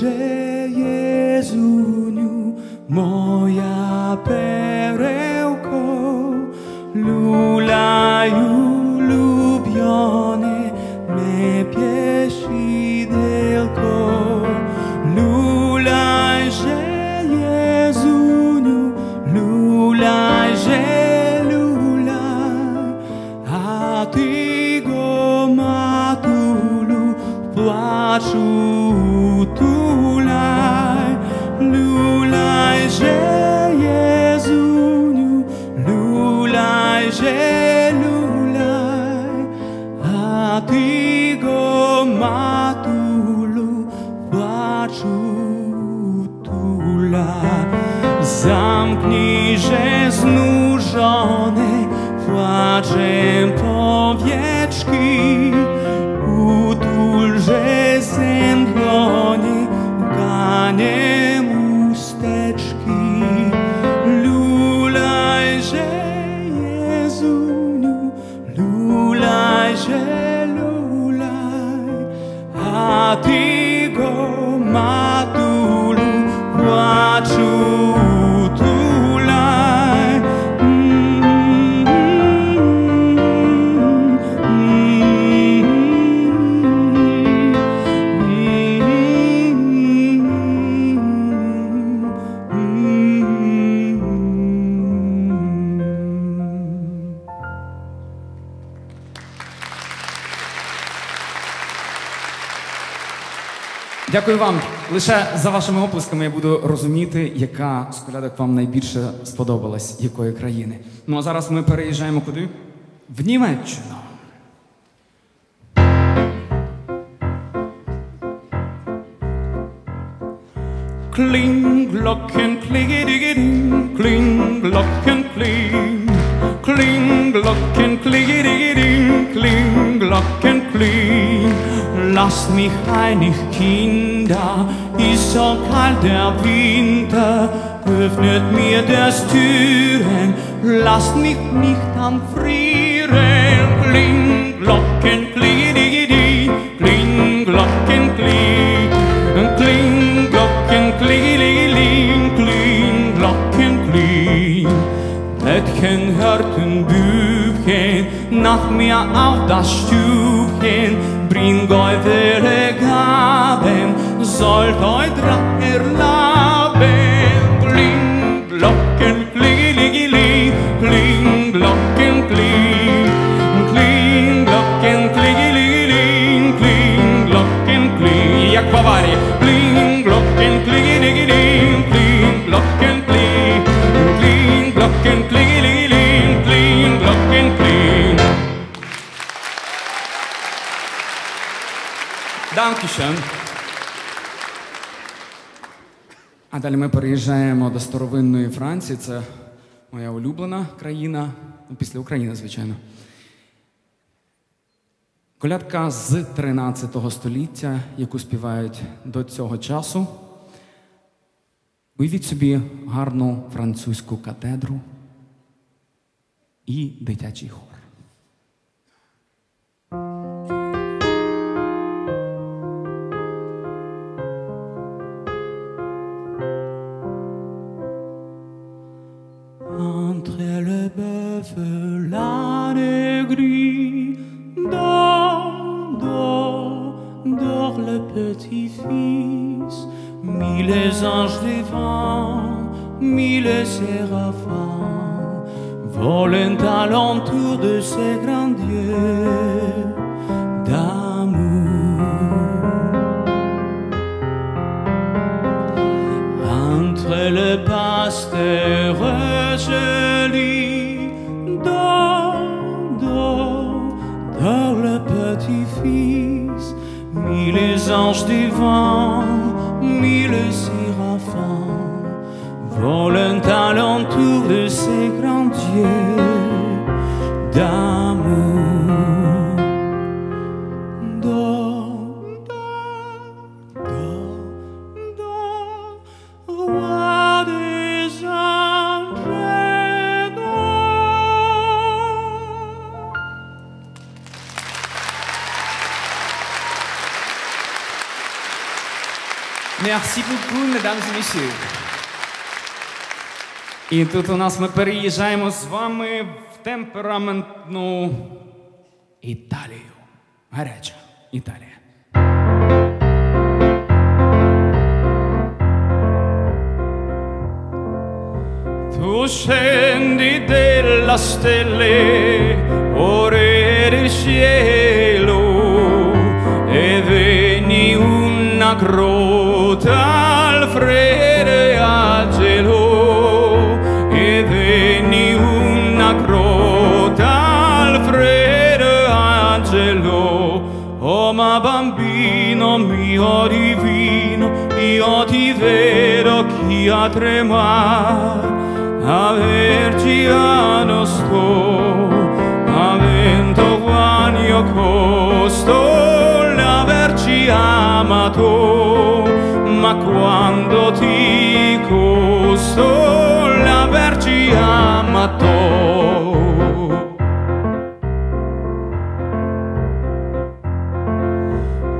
że Jezuniu, moja perełko, lulaju lubione, me piešidelko. Lulaj, że Jezuniu, lulaj, że lulaj, a ty go matulu płaczu Zamknij, że znużone płaczem powieczki, utul, że zemdlone ganie Дякую вам. Лише за вашими оплесками я буду розуміти, яка з колядок вам найбільше сподобалась, якої країни. Ну а зараз ми переїжджаємо куди? В Німеччину. Kling, Glocken, klingedigeding, kling, Glocken, kling. Kling, Glocken, klingedigeding, kling, Glocken, kling. Lasst mich ein, ich Kinder, ist so kalt der Winter, öffnet mir das Türen, lasst mich nicht am Frieren. Kling, Glocken, klingedigeding, kling, Glocken, kling. Kling, Glocken, klingeling, kling, Glocken, kling. Bettchen hörten Bübchen, nach mir auf das Stübchen, bring goy vere er gaben, sollt oi drach. Данкішен. А далі ми переїжджаємо до старовинної Франції. Це моя улюблена країна, ну, після України, звичайно. Колядка з 13 століття, яку співають до цього часу. Уявіть собі гарну французьку катедру і дитячий хор. ni les anges des vents, ni les séraphins volent à l'entour de ces grands dieux d'amour. Entre le pasteur joli dans, dans, dans le petit fils Mille anges des vents, ni les séraphins volent à l'entour de ces grands dieux. Merci beaucoup, mesdames et messieurs. І тут у нас ми переїжджаємо з вами в темпераментну Італію. Гаряча Італія. Tu scendi della stelle, ore del cielo, e veni una grotta a averci a sto, avendo guagno costo, l'averci amato, ma quando ti costo, l'averci amato.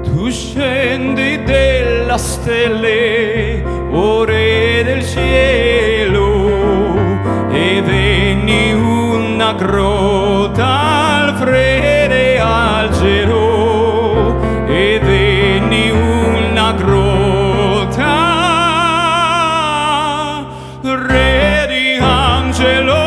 Tu scendi della stelle, grotta al freddo al gelo, e veni una grotta, re di angelo.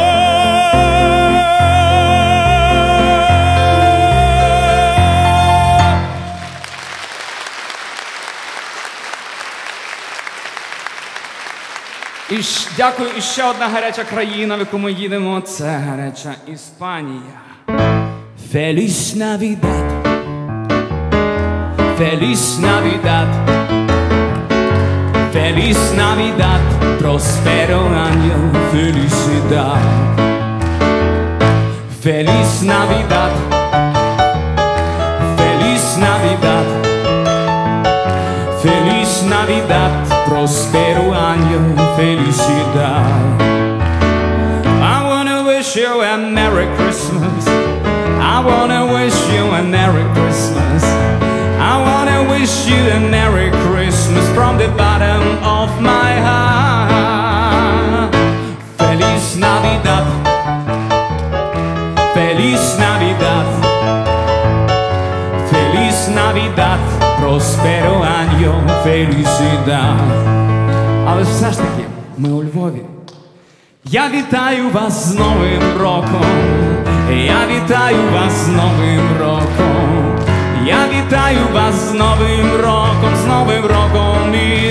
Дякую. І ще одна гаряча країна, в яку ми їдемо. Це гаряча Іспанія. Feliz Navidad. Feliz Navidad. Feliz Navidad. Prospero año. Felicidad. Feliz Navidad. Feliz Navidad. Feliz Navidad, prospero año, felicidad. I wanna wish you a Merry Christmas. you a Merry Christmas from the bottom of my heart. Feliz Navidad. Feliz Navidad. Feliz Navidad, prospero año, felicidad. Але ж все ж таки, ми у Львові. Я вітаю вас з Новим роком. Я вітаю вас з Новим роком. Я вітаю вас з новим роком, з новим роком. і